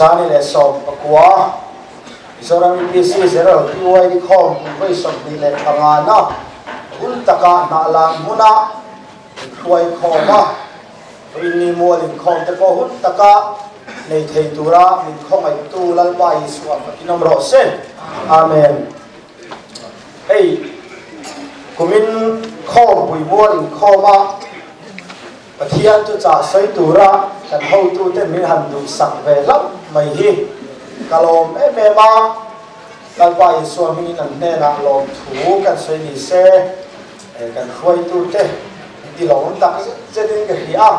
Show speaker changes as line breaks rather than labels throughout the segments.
le sani le som pakwa Isora mi pisi zero piwai di khom vai som di le thanga na un taka na la muna huai khoma ini mo lin khom te ko hun taka nei thei tura min khom ai tu lal pa isu a kinom ro sen amen hey kumin khom pui mo lin khoma pathian tu xây tù ra thành hậu tu tên min hành đủ sẵn về lắm, mày hi kalom em mẹ ma kan pa yên xua mình nằm nè na lom thú, cần xây ni xe. Cần khuây tu te di lom sẽ đến din ka hi a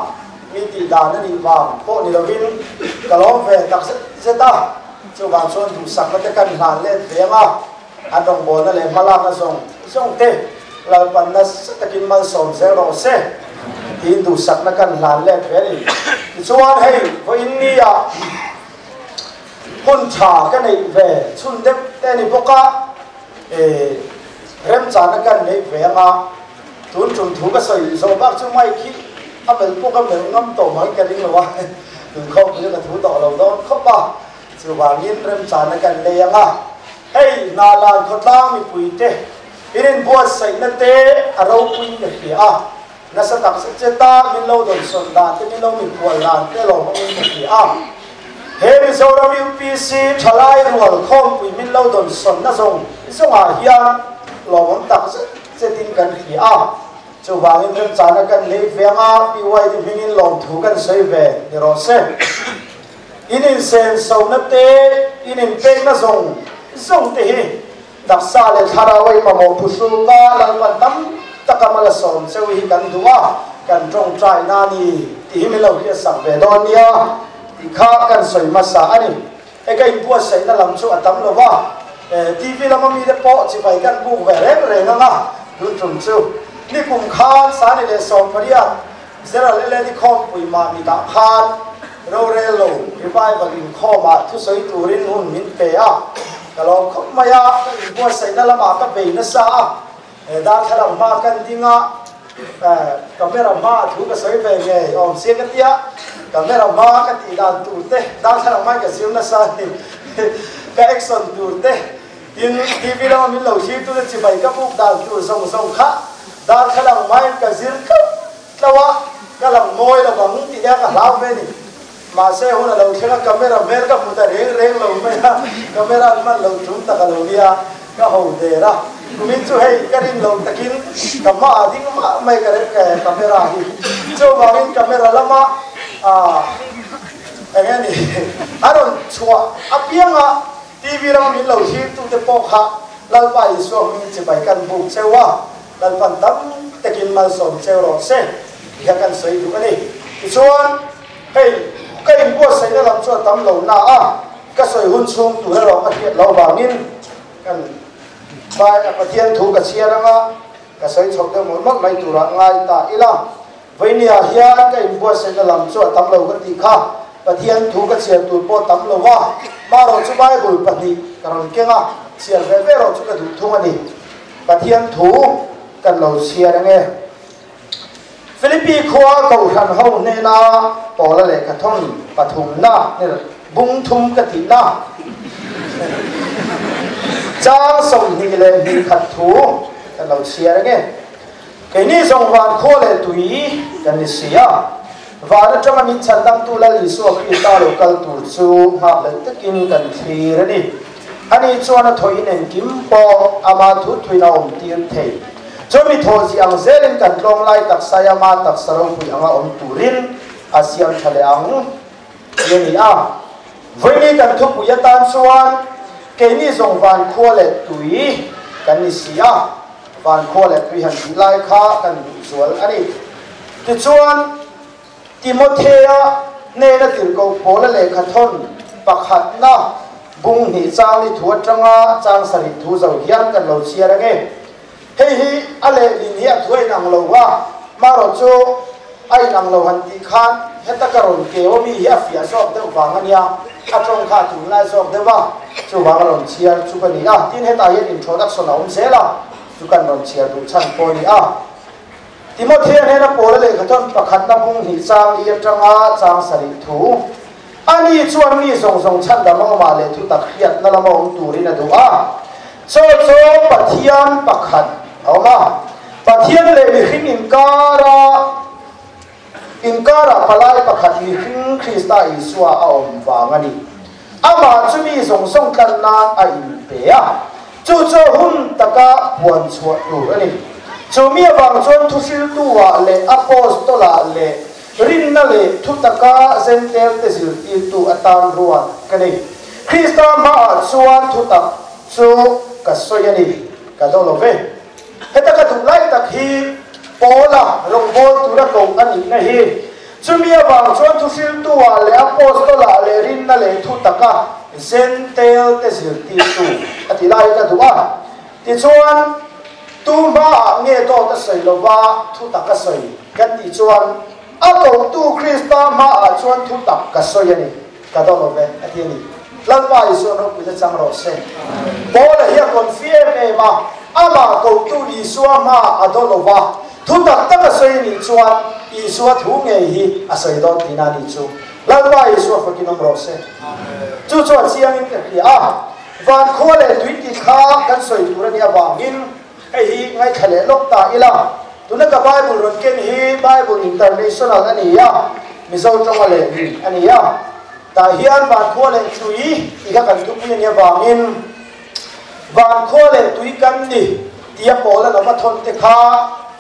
mi ti da na ni wa ko ni lo vin kalom ve tak se dễ ta. Chu ban son du sak te kan lan le ve ma adong bo na le mala na song song te là pan na sẽ takin man som sẽ ro xe in du sak na kan lan le ve ni chuan hei vo in ni a hun cha cái này về chun đếp tên này bốc cá, rem cha nó cái này về mà tuấn trùng thú cái sợi dầu bác chú mai khi. À mình bốc cái mình ngâm tổ mấy cái đinh rồi đừng không như là thú tổ lâu đó không ba. Chú vàng yên rem cha nó cái này mà, hey na lan khot la mi pui te. Irin bua sai na te a ro pui ne ki a na sa tak se ta? Min lo don son da te min lo mi pual lan te lo mo mi ki a he zo ra UPC thalai rual khom pui min lo don son na zong zong a hian lo mong tak se se tin kan hi a chu wang in rem chana kan le venga pi wai di hingin long thu kan sei ve ni ro se in in sen so na te in in peng na zong zong te hi dak sa le thara wai ma mo pu su nga lan pan tam ตะกมาลสมเซวิกันดัวกันตรงใจนานีที่ฮิมิลเฮียสักเวดอนเนียที่ข้ากันสวยมาสาอันนี้เอ้ก็อินพัวใส่นั่นลำชุอัตมลว่าทีวีเราม่มีเด็ปอจิไปกันบุกแหวนเรนงนะดูตรงชูนี่กลุ่มข้าสารเลสอมพรียาเซราเลเลที่ข้อปุยมามีตาคานเราเรลโลริบายบังอินข้อมาทุสอยตูรินหุ่นมินเปียกะลองขมายาอินพัวใส่นั่นลำมาก็เบยนะซา sa da thalang ma kan dinga ờ, camera ma thu ka soi ve nge om se ka tia camera ma ka đàn tủ tê. Te da làm ma cái siêu nó sa ni ka action tủ tê. Tin TV đó mình lo chi bày chi bai ka buk sông sông song song kha da thalang ma ka cấp đâu á? Cái làm môi là bằng ti ya ka lao về đi mà xe hôm nào khi camera mer ka puta riêng lâu mới me camera mà lâu chúng ta cả lâu đi à cái hậu đề ra min chu hei karin lo takin kama ading ma mai kare ka camera hi chu wangin camera lama a anh ni aron chua apianga tv ram min lo hi tu te po kha lal pa isu min che bai kan bu chewa lal pan tam takin mal som chero se ya kan soi du ani chuan hei kai bo sai na lam chu tam lo na a ka soi hun chung tu he ro ka hiat lo bangin kan bai a pathian thu ka chia ranga ka soi chok de mo mak mai tu ra ngai ta ila vainia hian cái bua sai na lam chu tam lo ka ti kha. Pathian thu ka chia tu po tam lo wa ma ro chu bai bul kia karon kenga về ve ve ro chu ka du thung ani pathian thu kan lo chia nghe. Philippines khoa cầu thần hậu nên na, bỏ la lệ cả thôn và thùng na bung thung cái thịt na cha sông hi lệ hi khát thú cái lâu xia đấy cái ní sông vạn khô lệ tùy cái ní xia và trong anh chân tu la lì xua khi ta lo cal tu chu mà lệ kinh cần thi đấy đi anh ấy cho nó thôi nên Kim po ama thu thuy nào ông tiền thầy cho mi thô gì ang lên kan long lai, tak saya ma, tak ông pui anga om turin asiam thale ang. À? Với cái kan thu puya tan suan cái ni dòng van khua lệ tuổi cái ni xia van khua lệ tuổi hẳn lai khá cái ni dual anh ấy thì chuan Timothea nên là tiểu cầu bố là lệ khát thôn bạc hạt na bung hỉ trang đi thua trăng á trang sari thu dầu hian cần lầu chia ra nghe hei hi a lệ vì nhỉ thuê nàng lầu wa mà rồi cho ai nàng lầu hẳn tì khan hết tất cả rồi kéo mi hi a phía sọp đều vàng anh ya a trong khá thủ lai sọp đều vàng chu wang ron chia chu ka ni a tin heta yen introduction a um se la chu kan ron chia du chan po ni a Timothy ne na pole le khaton pakhat na bung hi chang i atanga chang sari thu ani chuan mi zong zong chan da mang ma le thu tak hiat na lama ong turin adu a cho cho pathian pakhat oma pathian le mi khin in kara in kara palai pakhat mi khin krista isua a om wangani ama chumi zong zong kan na a in pe a chu cho hun taka buan chuat tu ani chu mi awang thu sil tu wa le apostola le rin na le thu taka zentel te sil ti tu atan ruan kane krista ma chuan thu tak chu ka soyani ka do lo ve heta ka tu lai tak hi pola rong bol tu ra ko ani na hi chumi awang chuan thu fil tu wa le apostola le rin na le thu taka zentel te sil ti tu. Ati lai ka duwa ti chuan tu ma nge to ta sei lo ba thu taka sei kan ti chuan a ko tu krista ma a chuan thu tak ka so ani ka do lo ve a ti ni lan pa i suan ro pu ta chang ro se bo la hia kon fie me ma ama ko tu ni so ma a do lo wa thu tập tất cả so yani chuan ý so thu nghề hi à so do ti na ni chu lan pa ý so fa kinh nom ro se chú chuan chiang in ka hi a van kho le tui ti kha kan soi tu ra nhà vàng in, cái hi ngai khale lok ta ila tuna ka bible ron ken hi bible international ani ya mizo tong ale ani ya ta hian ban kho chú ý ý các cần tu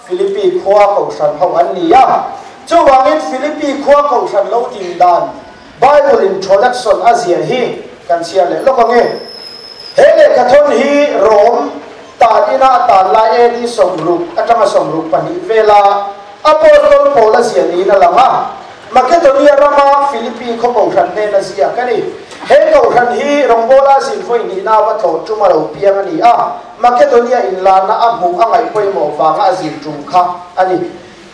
ฟิลิปปีขวากขาสันเขาอันนี้ยาจู่วังอินฟิลิปปีขวากขาสันโลดินดานไบเบิลอินโทรดักชันอาเซียนฮีกันเซียร์เลยแล้วก็เงเฮเลกทอนฮีโรมตาดีนาตาลายเอดีสมรุปอาจารย์สมรุปปนิเวลาอพอลโลโพลเซียนีนั่นละมั้งมาเกตเนียรามาฟิลิปปีขวาบอกฉันเนี่นเซียกันนี่ he ko ran hi rombola sin foi ni na wa tho chuma ro piang ani a makedonia in la na amu angai poi mo wa nga zin tum kha ani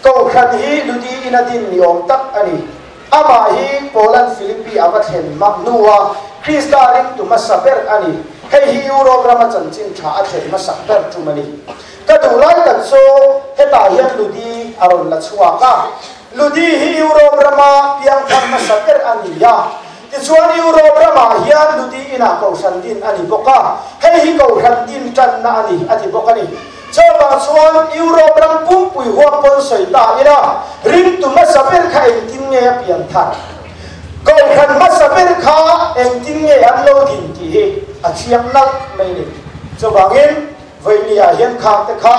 ko ran hi ludi ina din ni om tak ani ama hi poland philippi abathen magnuwa krista ring tu masaber ani hei hi euro grama chan chin tha a the ma sak per Cái mani ka tu lai tak so hiện hian ludi aron la chua ka ludi hi euro grama piang tham ma sak per ani ya chuan Europe rama hian ludi ina ko sandin ani boka hei hi ko sandin tan na ani ati boka ni chawa chuan Europe ram pum pui huam pon soi ta ina rim tu ma saber kha en tin nge pian tha ko khan ma saber kha en tin nge an lo din ti hi a chiam nak mai ni chawa ngin vậy ni à hiến khang tê khá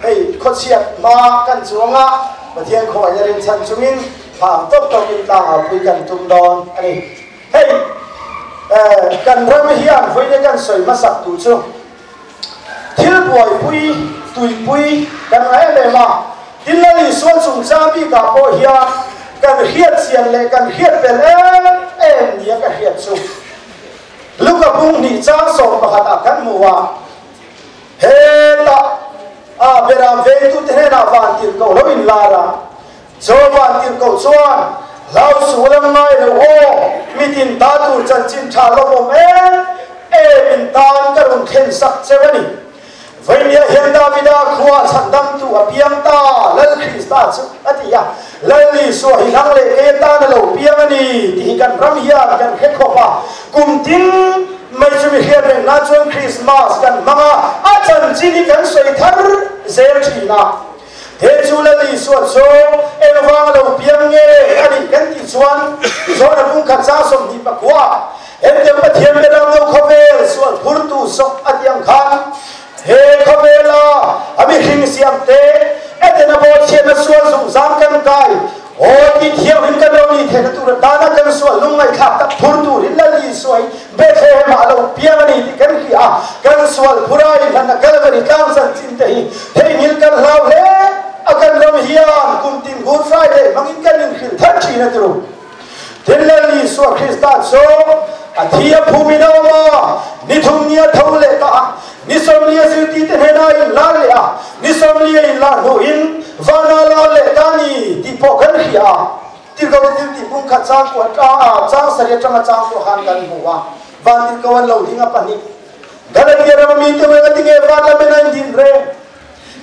hay có chiếc ma căn xuống á và thiên khỏi nhà lên chân chúng in phạm tốt tổng in tàng ở quy cần trung đòn anh hei kan ram hian với ne kan soi ma sak tu chu thil buai pui tui pui kan ai le ma tin la ni suan chung cha bi ka po hian kan hiat sian le kan hiat pel em em cái ka hiat chu luka bung ni cha so pakhat a kan muwa he ta à, a bera ve tu te na van tir ko lo in lara cho van tiền ko chuan lau su ngay là ô mi tin ta tu chân chim tha lo mo em em mình ta ka đồng khen sắc chế vậy vậy nhà hiện Davida khua sản đâm tu ở biang ta lal Christa thì atia lal lý so hi lăng lệ ke ta na lo biang ani ti gần ram hiya gần khét khó pa cùng tin mấy chú mi hiya re na chuan Christmas gần manga a chân chi ni kan soi thar zel chi na thế chú suốt số em vang đầu biếng nghe anh đến gì chuan do là cũng khát ra sông đi bạc qua em đem bắt thiên bên đâu đâu không về suốt phun tu sông anh đang khăn hệ không về là anh bị hình xiêm siam te đem bo che nó sual dùng giang cân cài ô đi thiam hình cân đâu đi thế nó tu ra dana cân sual lung này khát ta phun tu rin la li suai. Be the ma lo piang ni ti kan ki a. Kan sual purai lan na kal đi cam sân chín te thế nhìn cân lao lau agan lam hian kum tin good friday mangin kan in khin thar chi na tru thilal ni so khristan so athia phumina ma nithum nia thole ta nisom nia sirti te hena in la le a nisom nia in la no in vana la le ta ni ti po kan khia ti ko ti ti pung kha chang ko ta a chang sare chang chang ko han kan bu wa van ti ko lo dinga pa ni dalam dia ramai itu mengatakan wala menanjin re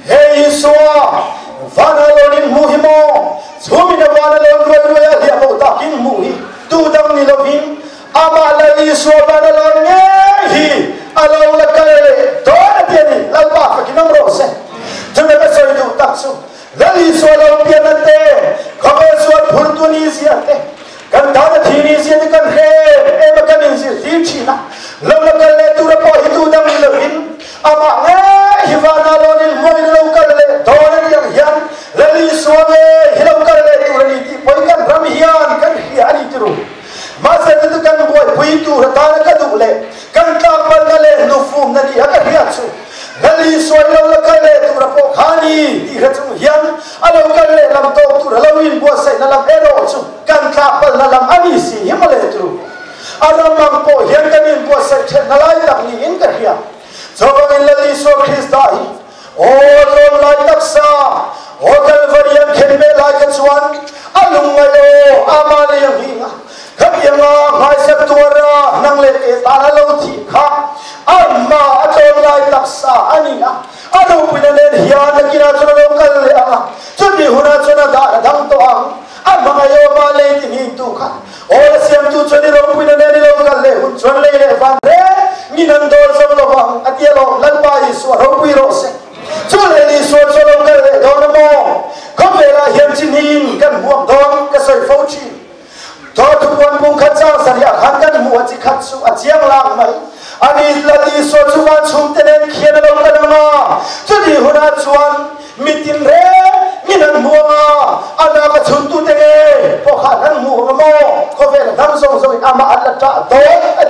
Hey Yesua, vana lonin muhi mo zumina vana lon roi roi a lia ho takin muhi tu dang ni lovin ama lai so vana lon nge hi alau la kare to na tia ni lau pa fa ki nam rose tu me so du tak su lai so lau pia na te khabe so phur tu ni sia te kan da thi ni sia ni kan he e ma kan ni sia ti chi na lau la kare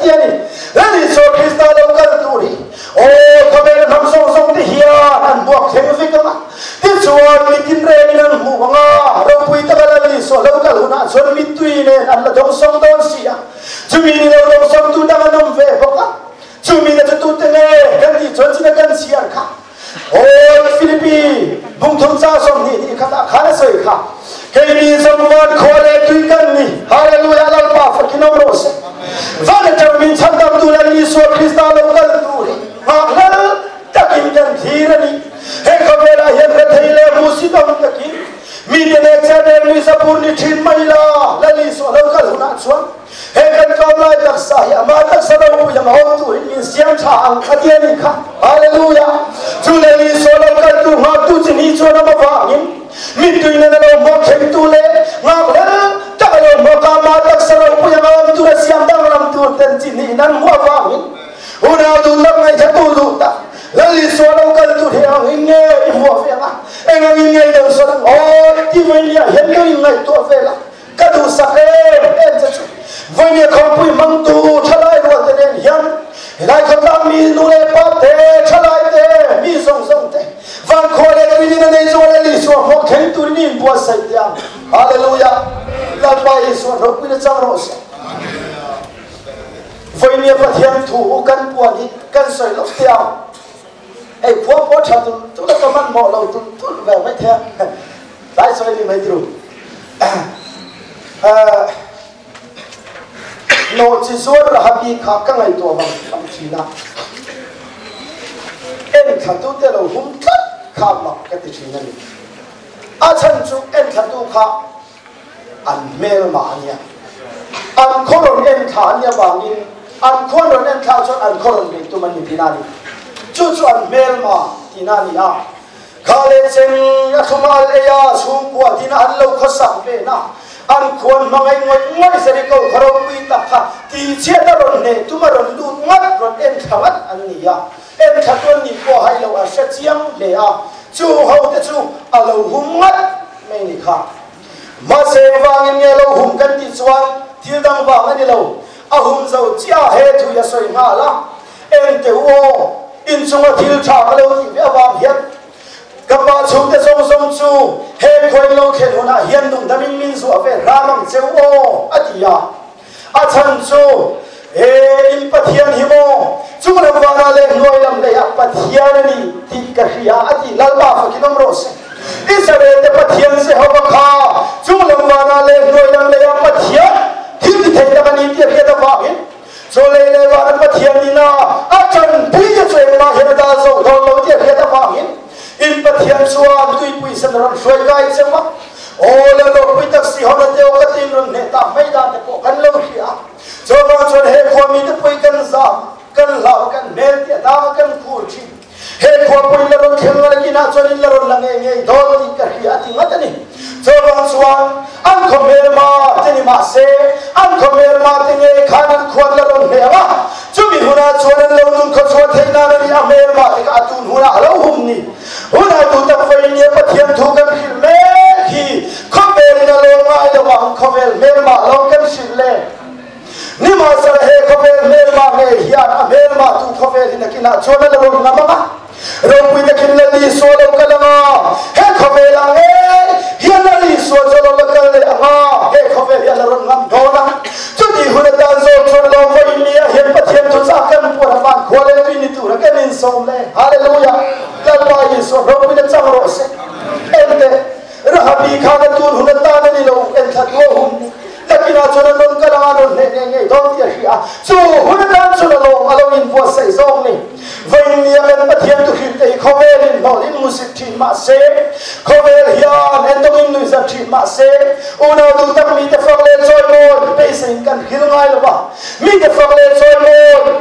சரி tua in ngai sa ke en chu. Voi ne khom pui mang tu thalai ro te den hiam lai khom la mi nu le pa te thalai te, mi song song te. Van kho le ni ni nei zo le li so mo khen tu ni bo sai ya hallelujah. La pa i so ro pui le chang ro se. Voi ne pa thiam thu kan pu ni, kan soi lo tiao ai phô phô chặt tu tu là cái mắt lâu tu tu về mấy thế tại sao đi mấy điều Ờ, tu thế là hùng thắt khác mặc cái gì này. À chân chú, em chặt tu khác anh mèo mà nhá anh khô rồi em thả nhá bằng in ăn khô rồi em thả cho anh khô rồi mình tu mình đi nào này chú chú, anh mèo mà đi nào đi ăn ấy à xuống qua đi nào ăn lâu khó sắm về nào ăn khuôn mà ngay ngồi ngồi sẽ đi câu kharo quy ta kha. Thì chết ta ron nè tu ma ron du ngat rồi en thawat an anh nhỉ en em khảo tuân nhỉ qua lo lâu à sẽ chiang le a. Chu hậu thế chu, a lo hum ngat mấy ni kha. Mà se wang ni lo hum kan ti chuan thiếu đăng vang ni lo à hum zo chia hết thu ya soi ngà la. En tiểu ô in chung a thiếu chả lo thì vẽ vang hiat kapa chung te zong zong chu. He khoi lo khe hona hian dung da min min su ave ramang cheu o. Atia a chan chu. E in pathian hi mo. Chu na wa na le noi lam le a pathian ni ti ka hria ati lal ba fa kinom ro se. Israel te pathian se ho ba kha. Chu na wa na le noi lam le a pathian. Ti ti thai ta ni ti ke da ba hin. So le le wa na pathian ni na. A chan pui je chwe ma he da zo do lo ti ke da ba hin. In pathian chuan tui pui san ron shoi gai chewa o le lo pui tak si hona te o katin ron ne ta mai da te ko kan lo hi a cho vang chon he kho mi te pui kan za kan la kan ne te da kan khur chi ಹೇ ಕೋಪುಳಿಲ್ಲರ ಖೆಲ್ಲರಕಿ ನಾಚೊಲಿಲ್ಲರ ಲಂಗೆ ದೋದಿ ಕಹಿ ಅತಿ ಮತನಿ ಜೋಬನ್ ಸುವಾ ಅಂಖ ಮೇಲ್ ಮಾ ತನಿ ಮಾಸೆ ಅಂಖ ಮೇಲ್ ಮಾ ತಿನೆ ಖಾನ ಖೋಲ್ಲರ ಹೇವಾ ಚುಮಿ ಹುನಾ ಚೋರನ್ ಲೌ ನುನ್ ಖೋ ಚೋ ಥೈನಾ ರಿ ಅಮೇಲ್ ಮಾ ತಿಕ ಅತು ಹುನಾ ಹಲೌ ಹುಮ್ನಿ ಹುನಾ ತು ತಕ ಫೈನಿ ಪಥಿಯಂ ತು ಕಂ ಖಿಲ್ ಮೇ ಖಿ ಖೋ ಮೇಲ್ ನಲೋ ಮಾ ದವಾ ಖೋ ಮೇಲ್ ಮೇಲ್ ಮಾ ಲೌ ಕಂ ಶಿಲ್ಲೆ nima sara he khofel mel ma me hiya na mel ma tu khofel hina kina chona le rong na mama rong pui ta kin lali so lo ka la ma he khofel ang e hiya na li so so lo la ka le ama he khofel ya la rong ngam do na chu di hu na ta zo chon lo ko in ni he pa chen chu sa kan pu ra ma kho le tu ni tu ra ka nin som le hallelujah ta pa yi so rong pui na cha ro se en te rahabi khana tu hu na ta ni lo en tha do hum lakina chona lo ka la non ne ne ne don tia hi a chu hun dan chu lo alo in po sai zong ni vai ni a ben pathian tu hin te khovel in no in musik thi ma se khovel hian en dong in nu za thi ma se una du tak mi te fak le choi mo pe sin kan hil ngai lo ba mi te fak le choi mo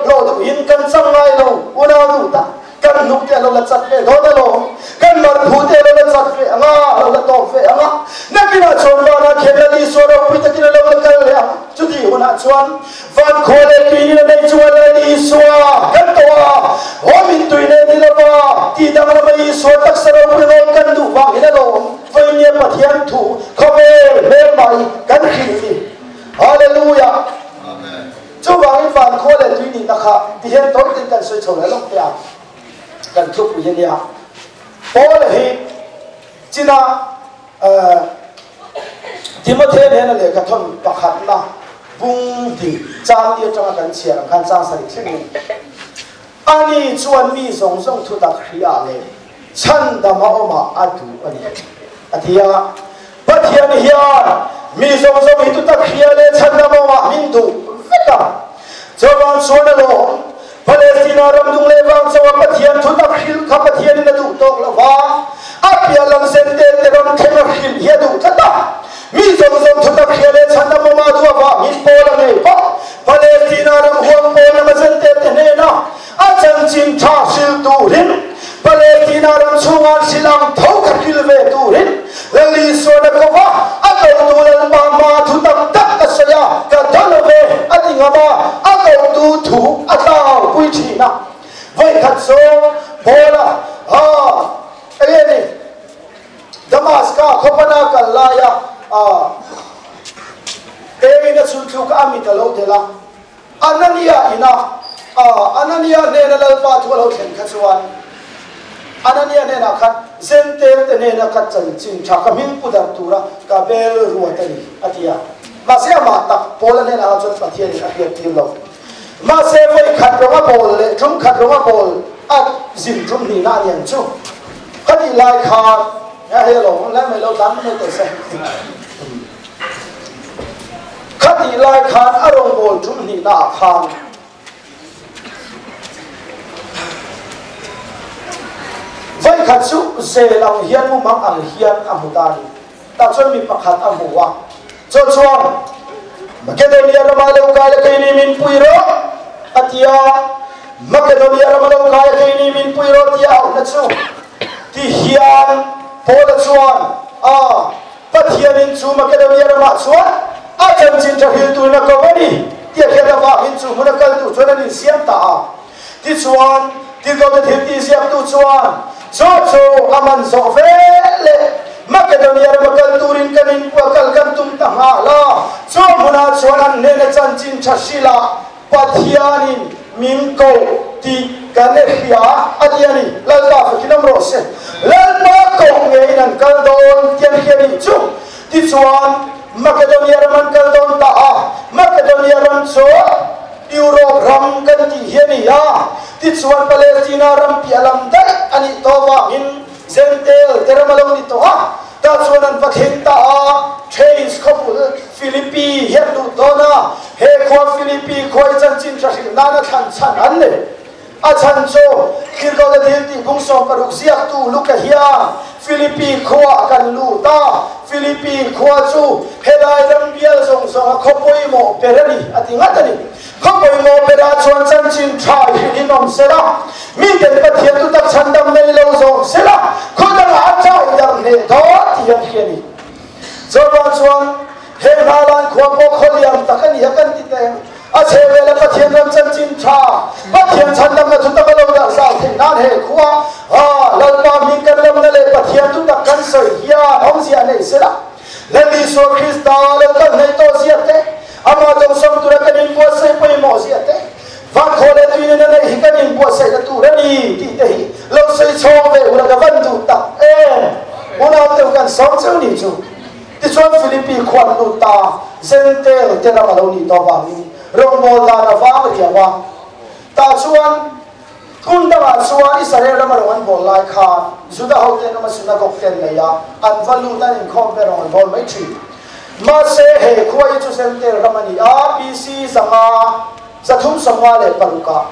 lo du in kan chang ngai lo una du ta kan nuk te lo la chat ve do da lo kan mar phu te lo la chat ve anga lo la to ve anga na kina chon ba na khela li so ro pi ta kina lo la di una chuan van kho le pi ni nei chuan le li so kan to ho min tui ne ni lo ba ti da ma mai so tak sa ro pi lo kan du wa ina lo vai ni pa thian thu kho ve me mai kan khi ni hallelujah. Chu wang in van kho le tui ni na kha ti hen toi tin kan soi chho le lo ya kan thuk wi ya Paul hi china Timothy ne na le ka thon pakhat na bung di chang ye chang kan chia kan chang sai thing ani chuan mi zong zong thu ta khria le chan da ma oma atu ani athia pathian hian mi zong zong hi tu ta khria le chan da ma ma min tu veta chawan chuan lo Palestina ram dung le wang chawa pathian thu ta khil kha pathian na du tok la wa apia lam sen te te ram thema khil ye du kata Min zaman tuh tak kira leh sana mama dua apa min pola ni apa? Palestina ramuan pola macam tete ni na. Ajan cinta sil turin. Palestina ram semua silang tau kerjil we turin. Lali suara kau apa? Atau tulen mama tuh tak tak kaya kadal we ati ngapa? Atau tu tu atau puji na. Wei katso pola ah. Ini Damaskus kau pernah kalah? À a ko tu la ma ma thu ta tak ka sa ya ka dal ve a ding ma a ko tu thu a ta pui anh nia nên khat so bola tế ai ni damaska khopana ka la ya a e na sul thu ka ami ta lo de la anania ina a anania ne na lal pa thu lo then khat suan anania ne na khat zen te te ne na khat chan chin tha ka min pu dar tura ka bel ruwa ta ni atia ma se ma ta ne na chon pathian ni a hiat tim lo ma se voi khat ro ma bol le thum khat ro ma bol a zim thum ni na nian chu khati lai kha nghe hiểu lộn lẽ mày lâu lắm mới tới xem khát thì lai khan ở đồng bộ chúng thì đã khan vậy khát chú dễ lòng hiền mu mắng ăn hiền ăn hụt ta đi ta cho mình mặc khát ăn hụt à cho cho Makedonia Ramaleu kaya kaini min puiro. Atia Makedonia Ramaleu kaya kaini min puiro tia na chu ti hian pola suan a patianin chu ma kada mi a chan chin tu na ko ni ti kha da wa hin chu huna kal tu. Chona ni siam ta a ti suan ti ko da thil ti siam tu suan cho cho aman zo ve le ma kada mi ma kal tu rin kan in pa kal kan tum ta ha la cho huna chona ne na chan chin cha si ko ti kanehia atiani lalpa fakinam rose lalpa ko nge nan kaldon tian hiani chu ti chuan Makedonia man kaldon ta a Makedonia ram cho Europe ram kan ti hiani ya ti chuan Palestina ram pialam dai ani towa in zentel teramalong nito ha ta chuan an vakhin ta a change khopul philippi hian du dona he kho philippi khoi chan chin tra hin na na than chan an le a chan cho kir ko da dil ti bung som paruk ziak tu luka hiya Philippi khua kan lu ta. Philippi khua chu helai ram bial song song khopoi mo perani ati à, ngatani khopoi mo pera chuan chan chin thai hin om sela mi den pa thiam tu tak chan dam nei lo zong sela khodang a chai dam ne do tiam hiani zo chuan he halan khua po kholiam takani hakan ti te a ve la pathian ram chan chin da sa the nan he khuwa a lal pa le pathian tu ta kan so ya hong sia nei se la le mi so krista le kan nei to sia te ama dong som tu ra kan in bo se pai mo sia te van khole tu ni na hi kan in bo se ka tu ra ni ti te hi lo se cho ve u la ka van tu ta e una te kan som chu ni chu ti chuan philippi khwan lu ta zentel te ra to rong bol da na va ri wa ta chuan kun da ma chuan israel ra ma ron bol lai kha, juda ho te na ma suna gok le ya an valu dan in khom pe ron bol mai chi ma se he khoi chu sen te ra a, b, c sanga zathum dạ sangwa le paruka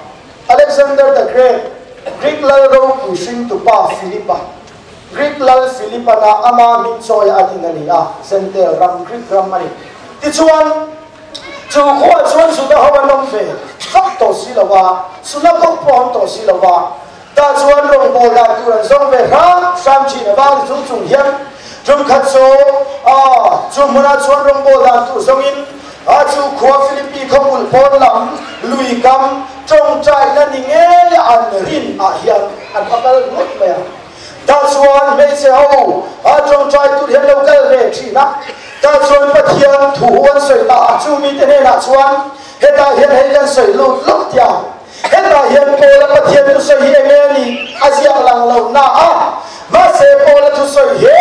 alexander the great, greek lal ro pushing to pa philippa. Greek lal philippa na ama min choi adinani a sentel à. ram greek ram mani chu khuwa chuan su da hawa nom ve khak to si lawa su na ko pon to si lawa ta chuan rong bol da tu ran zong ve ra sam chi na ba chung chung hian chung khat so a chu muna chuan rong bol da tu zong in a chu khuwa philippi khomul pon lam lui kam trong trai là ni nge an rin a anh an pakal ngut me ta chuan me se ho a trong trai tu hian lo kal ve thina ta chuan pathian thu an soi ta chu mi te ne na chuan he ta hian he kan soi lu lok tia hết ta hian po la pathian tu soi he nge ni a zia lang lo na a ma se po la tu soi he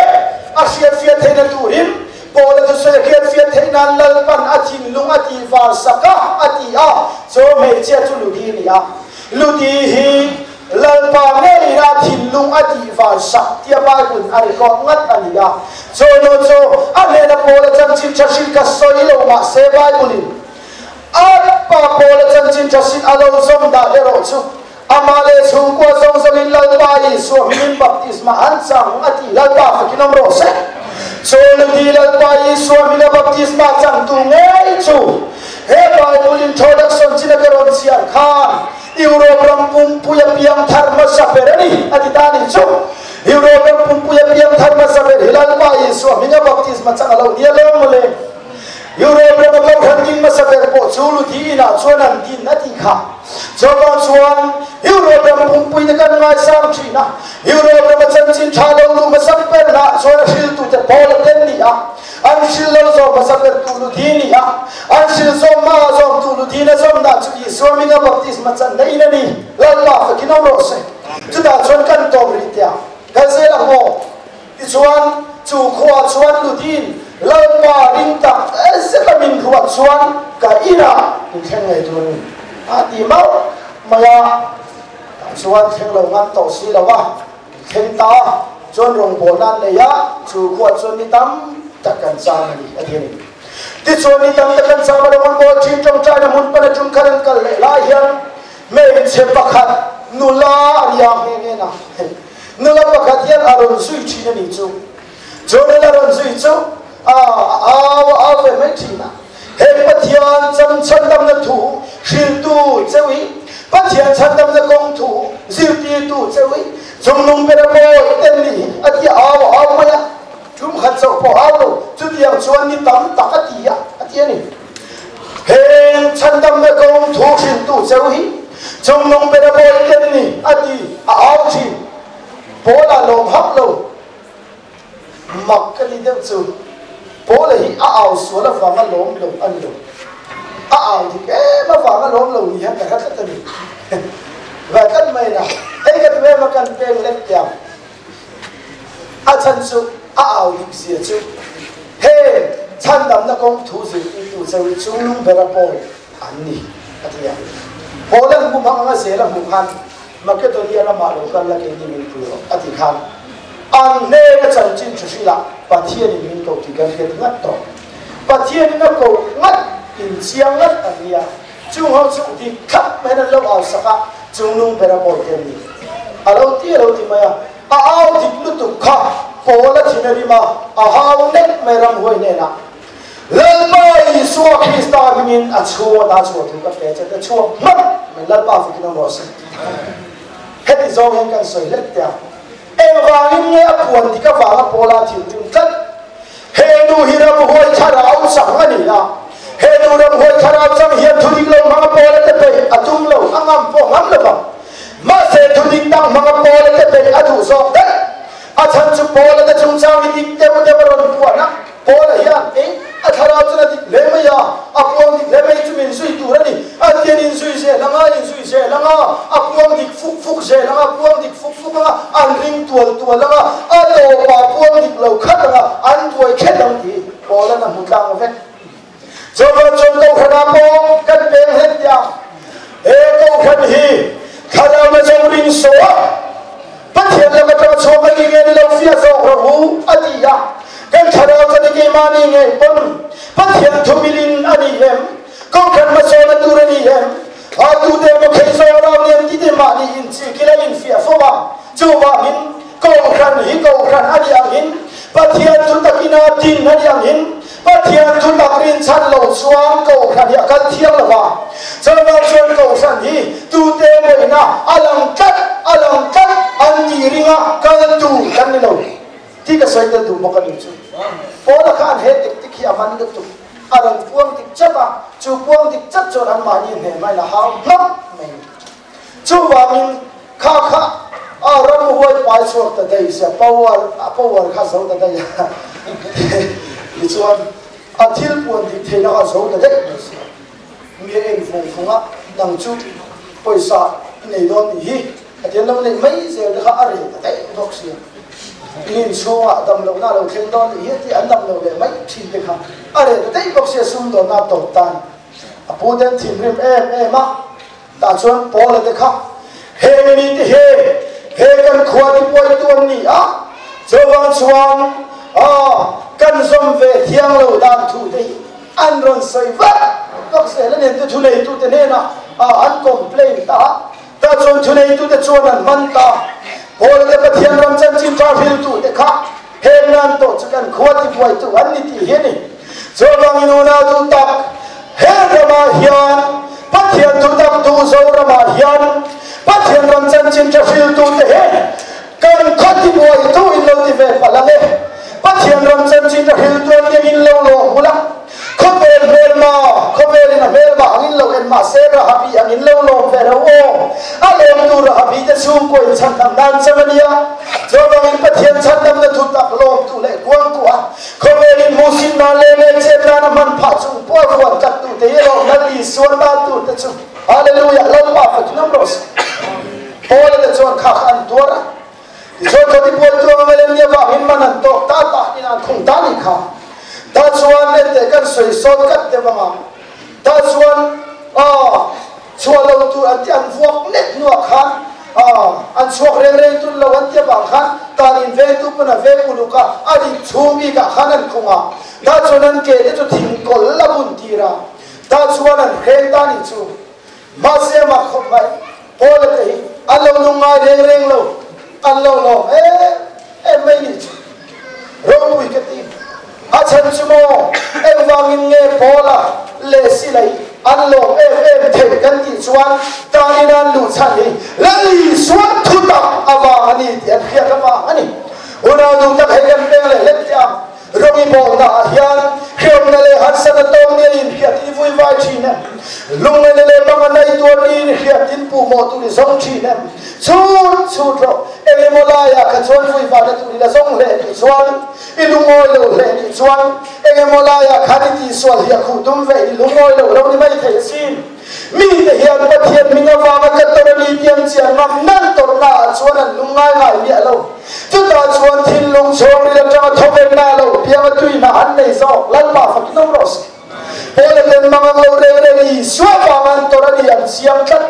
a sia fia the na tu rim po tu soi he fia the na lal pan a thin lung a ti var saka a ti a cho me chia chu lu hi ni a lu di hi lal pa ne ra thin lung a ti var sak tia ba kun a ri ko ngat ani a cho no cho a le na po la chang chin chashin ka soi lo ma se bai bulin a pa po la chang chin chashin a lo zom da he ro chu amale chu ko zong zong in lal pa i so min baptisma an chang a ti lal pa fa kinom ro se cho lu di lal pa i so min baptisma chang tu ngai chu he bai bulin introduction chin ka ron sian khan Europe ram pum puya piang dharma saperani ati tani chu Europe ram pum puya piang dharma saper hilal pa Yesu baptis baptisma alau. Dia lo mole Europe ram lo khanding ma saper po chulu thi na chuan tin na ti kha choba chuan Europe ram pum puya kan ngai sam thi na Europe ram chan chin tha lo lu ma saper na chuan hil tu te pol ten ni a an shil lo zo ma saper tu lu thi ni a an shil zo ma zo tu lu thi na zo na chu Yesu minga baptisma chan dai na ni la la fa kinom ro se chu da chuan kan to ri tia kan se la mo ti chuan chu khwa chuan lu tin linh pa ring ta se mình min khwa chuan ka ira in theng ngai tu ni À, a ti mày, maya suan theng lo ngan tổ xí lo ba, theng ta chuẩn rồng bồ nan này ya chu khwa đi ni tất cả sa này anh thi ni chuẩn đi tắm tất cả sa mà mon bo chin trong trai na muốn pa na chung kharan kal le la hian me che pakhat nula ya he nge na nula pakhat hian arun suy chi na ni chu cho nên là ron suy chú, à à à, mấy chín chi hết bất thiện chân chân tâm là thủ shil tu chewi pathian chân tâm na công thu zil ti tu chewi chúng nung be ra tên đi ni ati a áo ma ya chum khat so po áo chút chu ti yang chuan ni tam tak ở ti ya a ti ni hết chân tâm na công thu shil tu chewi chung nung be ra bo ten ni ati a áo chi bo la lom hap mặc cái đi đâu chứ bố là hi a ao xuống là vàng cái lốm lốm ăn lốm a ao thì cái mà vàng cái lốm lốm gì hết cả các tên và cái mày nào ấy cái tụi mà cần tiền lên tiền a à, chân chu a ao thì gì chu he chân đầm nó công thủ sự đi tu sẽ chung lung về ra à, bố anh đi cái gì bố là cũng mang cái gì là cũng han mà cái tôi đi là mà lúc cái là cái gì mình phụ cái gì an ne na chan chin chu shi la pathian in min ko ti gan ke ngat to pathian na ko ngat in chiang ngat ania chung ho chu ti khap me na lo al saka chung nung pera po te ni alo ti alo ti maya a au dik lu tu kha pola thinari ma a hau net me ram hoi ne na lal mai suwa krista min a chuwa da chuwa tu ka pe cha ta chuwa ma me lal pa fi kinam hết thì is all kan soi let ya e wa in ne a puan di ka wa pola thin tin kat he nu hiram hoi thara au sang ani na he nu ram hoi thara chang hian thuri lo ma pola te pe atum lo angam po ngam lo ba ma se thuri tang ma pola te pe adu so kat a chan chu pola da chung chang i dik te mo te ron pu na pola hian e a thara chu na dik le ma ya a puang dik le ma chu min sui tu ra ni tian in sui se langa in sui se langa a puang dik fuk fuk se langa puang dik fuk fuk langa an ring tual tual langa a to pa puang dik lo khat langa an tuai khet dang ti pola na mu tang ve cho ba cho to khana po, kan peng het ya e to khan hi khana ma jong ring so. Bắt hiện là cái trò số cái nghe lâu phía sau rồi hú adi ya. Cái thằng nào cái cái mà đi nghe bấm bắt hiện thu bilin adi em con khăn mà số là tu đi em. Ai tu để mà khi số nào liền đi để mà đi in chỉ kia in phía sau mà chú mà hin con khăn hi con cần adi ang hin bắt thiên tu ta kina tin adi ang hin bắt thiên tu ta rin chăn lâu xoan con khăn ya cái thiên là mà cho nên chuyện con cần hi tu để mà na alang cắt alang cắt anh chỉ ringa kan tu kan đi lo thì cái sai ta tu mà kan chú, po là khan hết tích tích hi aman du tu arang thì chất à chú puang thì chết cho đám ma nhìn ne mai là hau nok mình. Chú và mình kha kha a ram huai pai chuak ta đây sẽ power a power kha zo ta dai ni chuan a thil puan tik xấu na đây? À, Nghe em phụ en á, đằng chú dang chu này nei thì hi. A tian lo mấy giờ se de kha ari ta đây dok sia in suwa dam lo na lo theng don hi ti an dam lo le mai thin te kha are te dei bok se sum do na to tan a pu den thin rim em em ma ta chuan po le te kha he ni ti he he kan khwa ti poi tuan ni a chawang chuan a kan zom ve thiang lo dan thu te an ron sai va bok se le nen te thu le tu te ne na a an complain ta ta chuan thu le tu te chuan an man ta พอเลกเทียนรันจันจินทราฟิลตูเด็กข้าเฮนันโตจะกันขวดที่ไว้ตัววันนี้ที่เฮนี่โจลังอินูนาดูตักเฮนรมาฮิยันปัทยันดูตักดูโจรมาฮิยันปัทยันรันจันจินทราฟิลตูเด็กกันขวดที่ไว้ตัวอินโลดิเวฟละเล่ปัทยันรันจันจินทราฟิลตูเด็กอินโลโลมุลาขบเบลเบลมาข na mel ma angin lo en ma se ra habi angin lo lo ve ro o a le tu ra habi te sum ko in chan nam nan chamania jo ba min pathian chan nam na thu tak lo tu le kwang ku a ko me ni musin na le le che na na man pha chu po ko chat tu te ro na li suan ba tu te chu hallelujah lo ma fa nam ros Paul ada cuan kah an tuara. Di cuan kau di Paul tu orang lain dia wahin mana tu tak tak ni nak kung tak ni kah. Tak cuan ni tekan suai sot kat dia bangam. Ta chuan a chua lo tu an ti an vuak net nuak khan a an rèn reng tu lo an ti bang khan ta in về tu pana ve ulu ka ani chumi ka khan ta chuan an ke le tu thing kol la bún ti ra. Ta chuan an khen ta ni chu ma se mà không phải, bỏ lại an lo nu ngai reng rèn lo an lo lo e e mai ni chu ro pui a chen chu mo em wang in nge pola le si lai an lo em em the kan ti chuan ta ni nan lu chan ni la li suan thu ta awa ani ti an khia ka ma ani ona du ta khai kan peng le le tia rongi bo na hian khiom na le han sa na tom ni in khia i vui vai chi na lung na le ma nai tu ni khia tin pu mo tu ni zong chi na chu chu ro ele mo la ya ka chon vui va na tu ni la zong le ni chuan ilungoi lo le ni chuan ele mo la ya khani ti swal hi khu tum ve ilungoi lo ro ni mai thai sin mi te hian pa thian mi nga va ma ka to ni tiam chian ma nan to na chuan an lungai ngai mi alo chu ta chuan thin lung chong ni la ta thobe na lo pia ma tui na an nei zo lan ma fa ki nom ros pole ten mga lo re re ni swa pa man to ra ni an siam tat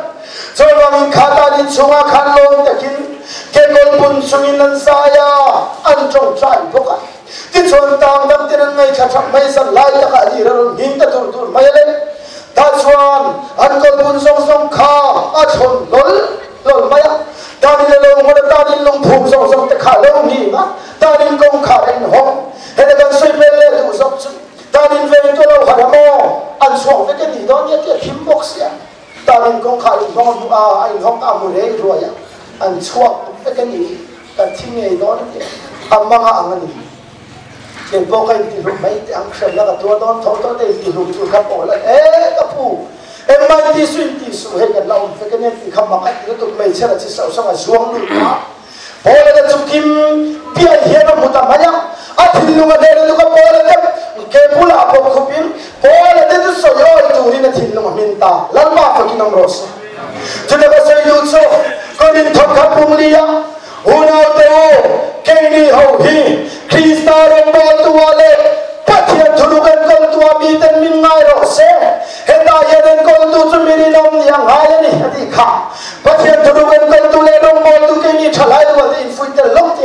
cho wang khata ni chunga khan long takin ke gol pun sungin nan saya an trong trai boka ti chuan tang dam tin ngai tha tha mai san lai ta ka ji ron hin ta tur tur mai le ta chuan an gol pun song song kha a chon lol lol mai ta ni le long mo ta ni long phum song song hele kan soi mel le du zok chu tan in ve to lo har mo an suang ve ke ni don ye ke thim bok sia tan in kong khai in don a in hok a mu rei ro ya an chuak ve ke ni kan thim ye don ke am ma ang ni ke bo kai ti ru mai te ang shem la ka to don tho to te ti ru chu ka po la e ka pu em mai ti suin ti su he ka laun ve ke ne ti kham ma ka ti tu mai chera chi sau sa ma zuang lu ma पोलग चुकिम पिया हेनो मुता मया अथिलुगा देलुगा पोलग के पुला पो खुपिम पोल दे दु सो यो तुरी न थिल न मिनता ललमा फकी नम रोस जदे बस यु सो कोनिन थोखा पुमलिया होना तो केनी हो ही क्रिस्ता रो पोत वाले पथिया थुलुगन कल तुआ बीतन मिन नाय रोसे हेदा येदन कल तु चुमिरी नम लिया हायनी हदी खा पथिया थुलुगन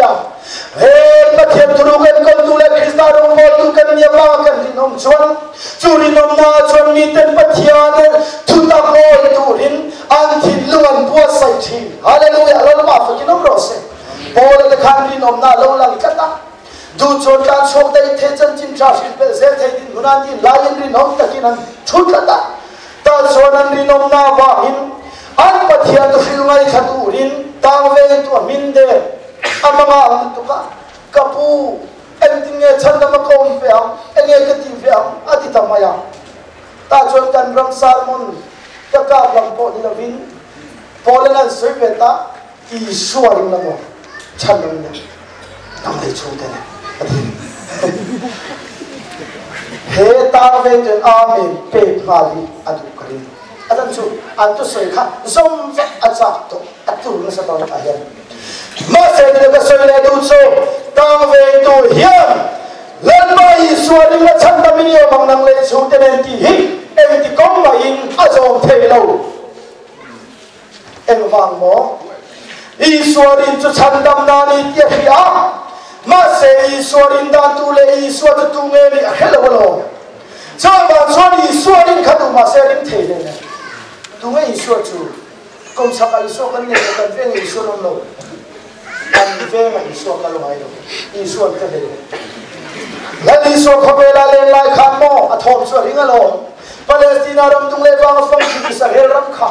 Hallelujah. Hei, na thiam tu lu kan kon tu le Krista dong mo tu kan nia ma kan rin om chon. Chu rin om ma chon mi ten pa thia den tu ta mo tu rin an thin lu an bua sai thi. Hallelujah. Lo ma fa ki nom ro se. Paul de khan rin om na lo lang ka ta. Du chon kan chok dai the chan chin tra shil pe ze thai din nunan din lain rin om ta kin an chu ka ta. Ta chon an rin om na wa hin an pa thia tu fil ngai kha tu rin tang ve tu min de amama ang tu kapu em tin nghe chân nó công về ông em nghe cái tiếng về ông à thì thằng mày ta chọn cần ram salmon ta cả lòng bộ đi là vin bộ lên là suy về ta ý suy đi là một chân nó nhá nằm đây chú thế này he ta về trên amen pe phali adu, kari. Adan, chu an tu soi, kha, zom va acha to atu na sa ta hian ma se de ka soi le du chu ta về tu hian lan ma yi suwa ni la chan ta mi ni mang nang le chu te nen ti hi em ti kom ma in a zom the lo em vang mo yi suwa rin chu chan dam na ni ti hi ma se Isuarin dan tu le Isua tu tu nge ni hello hello cha ba so ni Isuarin kha tu ma se rin kan ne kan ve nge Isua lo lo kan ve ma Isua ka lo lo Isua ka le la Isua kho be la le lai khan mo a thom Palestina ram tung le ba phong chi sa hel ram kha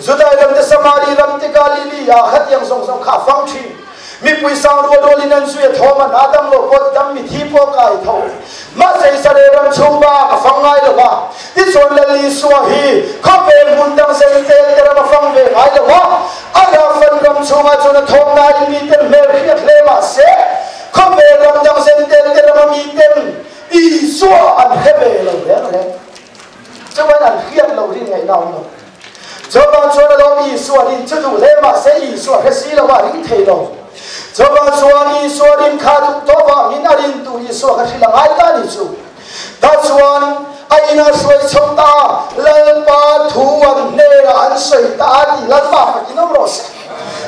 Zudai ram te Samari ram te Galili ya khat yang song song kha phong chi มีปุยสาวรัวรัวลินันสุยทอมันอาดัมโลกดดัมมีที่พวกไก่เท่ามาใส่สเดรัมชูบาฟังไงหรือวะที่ส่วนเลลีสวาฮีเขาเป็นมุนดังเซนเตอร์เตระมาฟังเวไงหรือวะอาราฟันรัมชูบาจนทอมนายมีเต็มเมริกเลมาเซเขาเป็นรัมดังเซนเตอร์เตระมามีเต็มอีสัวอันเฮเบลเลยนะจะวันอันเฮียนเราเรียนไนเราเนาะจะวันชวนเราอีสัวดิจะดูเลมาเซอีสัวเฮซีเราว่าริ้งเทเรา lo Coba suami suarin kaduk toba minarin tu isu kasih langai tani su. Ta suan aina suai chota lalpa tuan nera an suai ta di lalpa pakinom ros.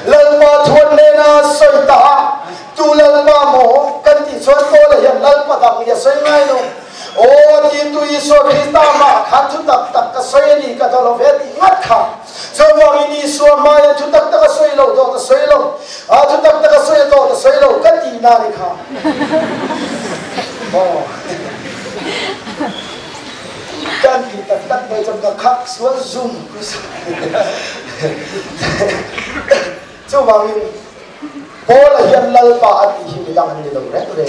Lalpa tuan nera suai ta tu lalpa mo kanti suan ko le yan lalpa dang ya suai ngai no. โอ้ที่ตุยโซคริสต์มาขันทุตักตักก็สวยดีก็ตลอดเวทีงัดขาสมองนี้สวมมาทุตักตักก็สวยลงตัวก็สวยลงอาทุตักตักก็สวยตัวก็สวยลงก็ตีนาฬิกาโอ้กันที่ตักตักไปจนกระคักสวนซุ่มกุศลจู่มาวินโพลเฮียนลลปาอันที่หิมยังอันนี้ตรงนี้ตัวเอง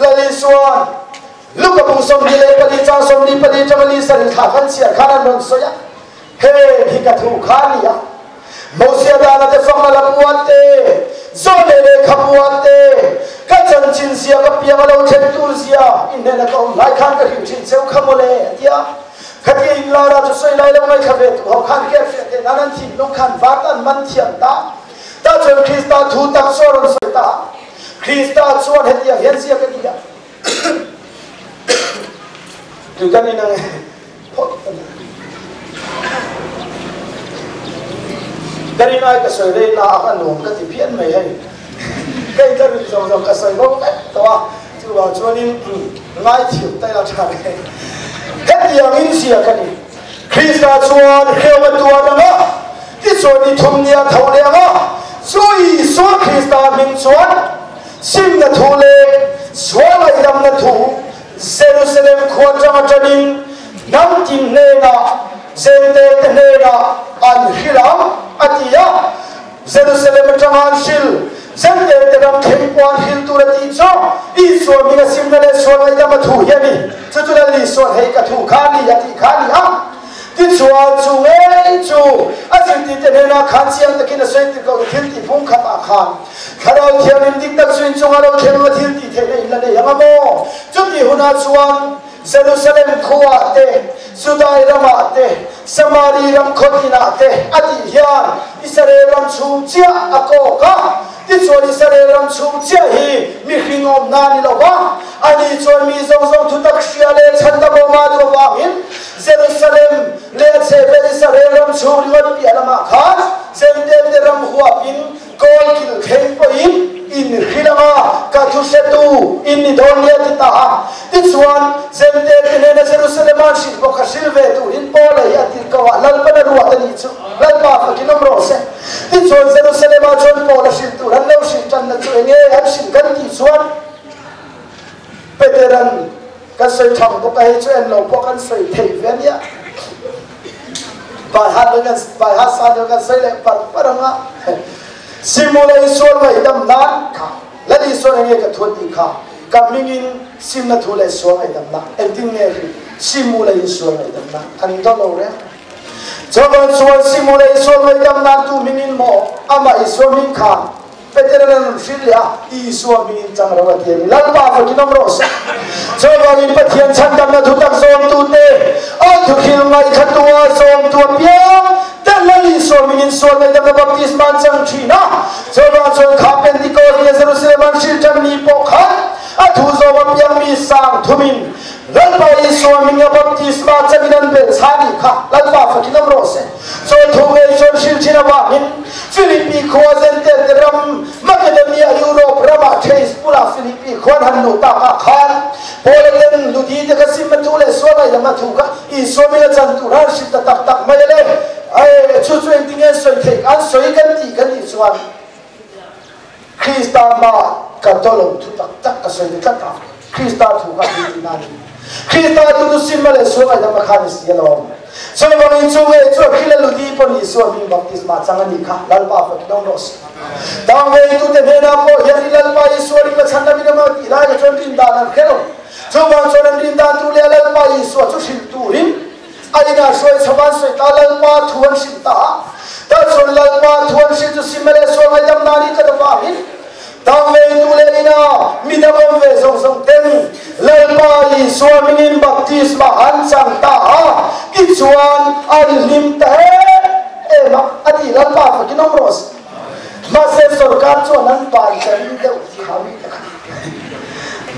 chuan lali suan lúc mà bung sông đi lên bali trang sông đi bali trang bali sân khá khăn xia khá nan non soya he thì cả thu khá ni ya mau xia da na phong na lam wan te zo le le khap wan te ka chan chin xia ka pia ma lo chen tu xia in ne na ko lai khan ka hiu chin seu kham tia in ra chu soi lai lo mai kha ve tu ho khan ke fe te nan thi lu khan tan man thiam ta. Ta chen krista thu tak so ron Krista suan he dia hian sia ka dia tu kan ni nang phot kan dari nai ka soi dei la ka nom ka ti pian mai hai kai ka ri zong zong ka soi bo ka tawa tu ba chuan in ngai thiu tai la cha he dia min sia ka ni Krista suan he wa tu wa nga ti so ni thum nia thau le nga sui so Krista min suan sim na thu le suan lai dam na thu jerusalem khua chang chanin nam tin ne zente ne na an hiram atia jerusalem chang shil zente te ram khem kwan hil tu ra ti cho i so mi na sim na le so lai dam thu ya ni so hei ka thu kha ni ni ha ti chuan chu nge chu a sin ti te ne na khan. Chiang ta kin a sei ti ko thil ti phung kha ta khan kharo thiam in dik tak suin chung aro thiam ma thil ti the ne in ne yang mo chu ti huna chuan Jerusalem khua te Sudai rama te Samari ram khotina te ati hian Israel ram chu chia akoka, ti chuan Israel ram chu chia hi mi hringom na ni ani chuan mi zong zong thu tak hria le bo ma do wa in Jerusalem เลเซเบริสเรลัมชูริวันปีอัลมาคานเซนเดเดรัมหัวปินกอลกินเข็งปอินอินฮิลามาคาทุเซตูอินนิดอนเยติตาฮะ this one เซนเดเดเนเซรุสเลมานชิลบกชิลเวตูอินโปเลยอัติลกวะลัลปนรัวตันิจูลัลมาฟกินอมโรเซ this one เซรุสเลมานชนโปลชิลตูรันเลวชิลจันนจูเอเงอันชิลกันที่ส่วนเปเดรันกันสวยทำก็ไปช่วยเราพวกกันสวยเทเวเนี่ย nan ka ladi suar nge ka thot ti kha ka mingin sim na thule suar mai dam na ending nge simulai suar mai dam na kan do lo re Jawan suar simulai suar mai dam na tu mingin mo ama isu min kha pederan filia isu amin chang rawa ti mi lan pa ko kinom ros so wa in pathian chan dam na thutak som tu te o thu khil ngai khatua som tu pya ta lali so min so na dam na baptis man chang thi na so wa so kha pen ti ko ye zero se ban shil chan ni po kha a thu zo wa pyang mi sang thumin lan pa isu min ya baptis ma chang nan be chani kha la นุตาข้าขันพอเล่นลุดีจะเกสิมานทุเลสวนอะไรมาถูกอะอีสวมีจันทุราชิตตักตักไม่เลยนไอ้ชุดช่วยดิ้งเงินสวยเทอันสวยกันดีกันอีสวนคริสตามากันตัลงทุตักตักก็สวยกันตักคริสตาถูกอะดีนั่นคริสตาดูดูสิมาเลสวนอะไรมาขันสิยลอม Solomon in chu ngai chu khila luti pon Yesu bi baptism ma changani kha lalpa fa kidong ros tang ngai tu po yari lalpa Yesu ri ka chanda bi ma ti lai chon rin da nan khelo chu ba chon rin da tu lalpa Yesu chu shil tu rin aina soi chaban soi ta lalpa thuan shin ta ta lalpa thuan shin chu simele so ngai dam tang ve tu le ni na mi da bom ve song song ten le pa li so mi nim baptis ma han sang ta ha ki chuan ai lim ta he e ma ati lan pa fa ki nom ros ma se sarkar chuan an pa i ta ni deu khawi ta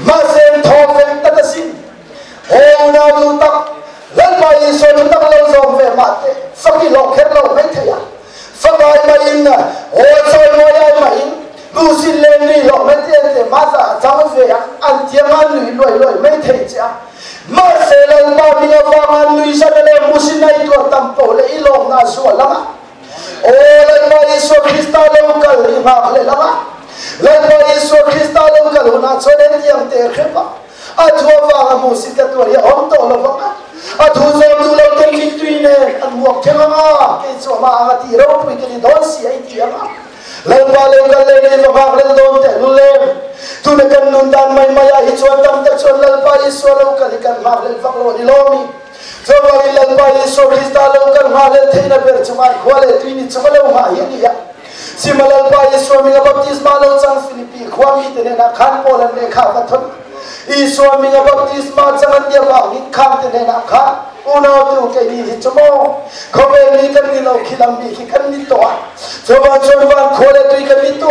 ma se tho ve ta ta sin ho na lu ta lan pa i so lu ta lo zo ve ma te fa ki lo kher lo me the ya fa mai mai in ho so mo ya mai in 穆斯林们，你们这些马萨，咱们说啊，阿提曼努伊罗伊罗伊，每天这样，马塞拉姆尼亚瓦曼努伊沙格雷穆斯奈托阿坦波雷伊龙纳卓阿拉马，哦，雷马伊索·克里斯塔洛卡里马格雷阿拉马，雷马伊索·克里斯塔洛卡罗纳卓雷提阿特克巴，阿卓瓦穆斯特托里奥托罗巴，阿图桑图洛特米图内安穆阿切马，凯斯瓦马阿蒂罗普伊克尼多西埃图亚马。Ka le ne lo ba le don te lu tu ne kan nun dan mai maya hi chuan tam tak chuan lal pa i so lo ka kan ma le fak lo ni lo mi so ba i lal pa i so krista lo kan ma le the na ber chuma khwale tui ni chuma lo ma ye ni ya simalal pa i so mi ga baptisma lo chang filipi khwami te ne na khan polan ne kha ka thon Isu minga baptisma jangan dia bang in kham te na kha una tu ke ni hi chomo khobe ni kan ni lo khilam bi ki kan ni to so ba chon ban khole tu kan ni to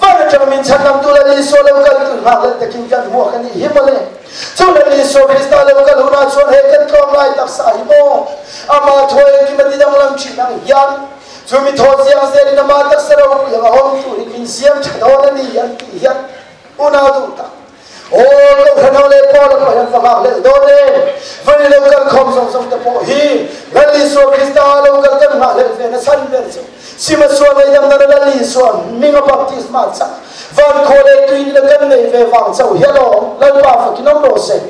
va cha min chan nam tu la ni so lo kal tu ha le te kin kan mo kan ni hi male so la ni so krista lo kal una chon he kan kom lai tak sa hi mo ama thoi ki ma dang lam chi nang yan chu mi tho chiang se ni ma tak sa ro ya hom tu ni kin siam cha ni yan yan una du ta ô lo khan ho le po lo ko yan fa ma le do ne fa ni lo kan song song ta po hi la li so krista lo kan kan ma le fe na san ver chu si ma so na yam na la li so mi ma baptisma cha van ko le tu ni la kan ne ve wang chau hello la wa fa ki nom lo se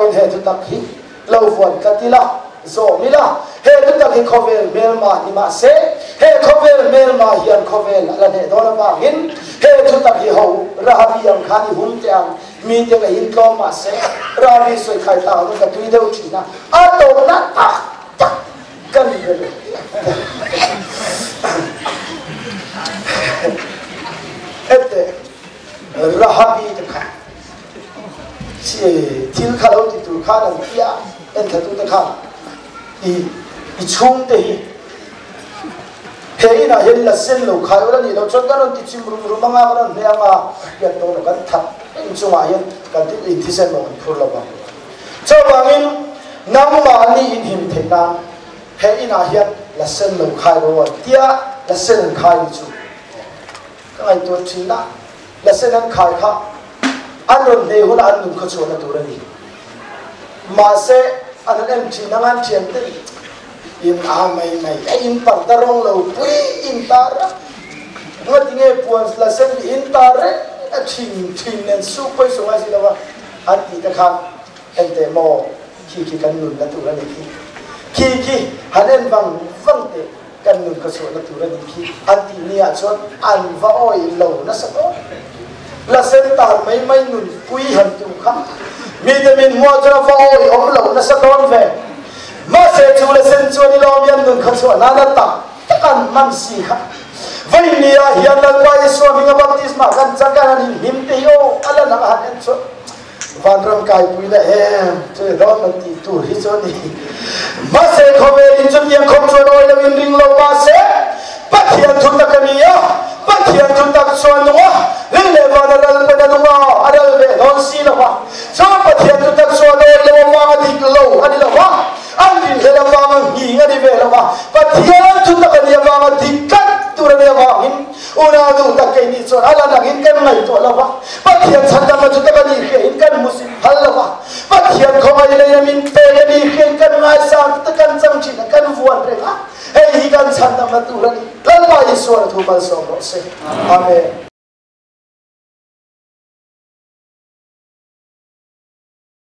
min he tu tak hi lo vuan katila zo mila he tu tak hi khovel mel ma ni ma se he khovel mel ma hian khovel ala ne do na ba hin he tu tak hi ho ra bi am kha ni hum te am mi te ga hin ko ma se ra bi soi khai ta no ka tu de u chi na a to na ta ta kan ve ete rahabi te kha si til kha lo ti tu kha na ya en tha tu te kha i i chung te hi he na hen la sen lo khai ora ni lo chon kan ti chim ru ru ma nga ran ne anga ya to na kan tha in chung a hen kan ti in thi sen lo phur lo ba cho bang in nam ma ni in him the na he na hian la sen lo khai ro tia la sen khai ni chu ka ai to chin na la sen an khai kha an ron ne hu na an nun kho chu na tu ra ni ma se anh em chỉ na ăn tiền te in à mai mày cái in bằng ta rong lâu quý in ta ra nó tiếng nghe buồn là in ta ra à chỉnh chỉnh su quay so ngasi lawa đâu anh ta kham en te mo khi khi kan nun là tụ ra ni khi. Khi khi han en bang vang te kan nun ka so là tụ ra này khi. Anh ni a chon an va oi lo na sa ko la sen tar mai mai nun pui han tu khác mi de min mo cha va oi om lo na sa don ve Mas e chu le sen chu ni lo mian dun kha chua kan man si ni a hi an la baptisma. Kan cha ka ni. Him te yo ala na ha den chu kai pui le he romanti ro na eh, tu hi chu ni. Mas e kho me ri chu ni kho no le min ring lo ma se pa ti an thu ta ka ni ya. Pa ti an thu ta chu an no le le va na ral pa na no ara le don si lo ba chu lah, pa ti an no le ma ma ti lo ani lo andin hela vama hi ya di vela va. Pathiala chu ta ka dia vama di kat tu ra dia va. Hin una ma chu ta ka ni ke hin kan musim hal la va pathian khomai le yamin te ke ni ke kan ngai sang ta kan chang chi na kan vuan re va hei hi kan amen.